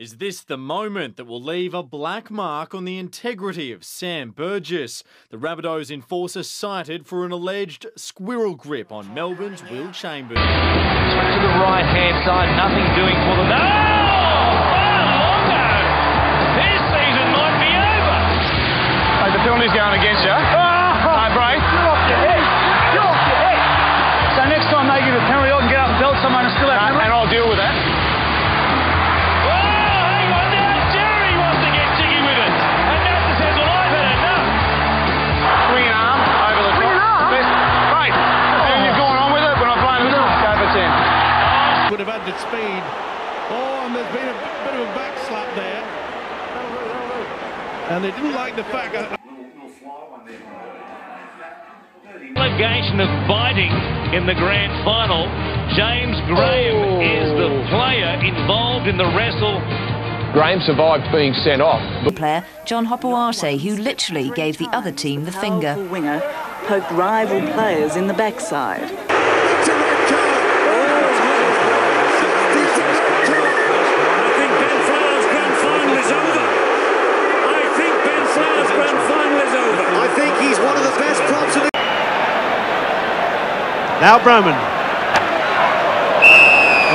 Is this the moment that will leave a black mark on the integrity of Sam Burgess, the Rabbitohs enforcer cited for an alleged squirrel grip on Melbourne's Will Chambers? To the right hand side, nothing doing for them. Oh! Longo! His season might be over. Hey, the penalty's going against you. Oh! Hey, Bray. You're off your head. You're off your head. So next time they give a penalty, I can get up and belt someone and still have Uh, and I'll deal with that. There's been a bit of a back slap there. And they didn't like the fact that Allegation of biting in the grand final. James Graham oh. is the player involved in the wrestle. Graham survived being sent off. player John Hopoate, who literally gave the other team the finger. Winger poked rival players in the backside. Now Brohman.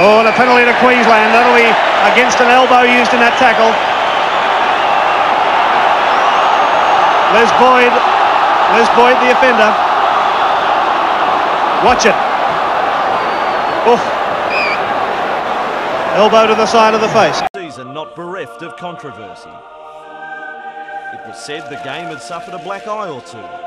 Oh, and a penalty to Queensland. That'll be against an elbow used in that tackle. Les Boyd. Les Boyd, the offender. Watch it. Oof. Elbow to the side of the face. season not bereft of controversy. It was said the game had suffered a black eye or two.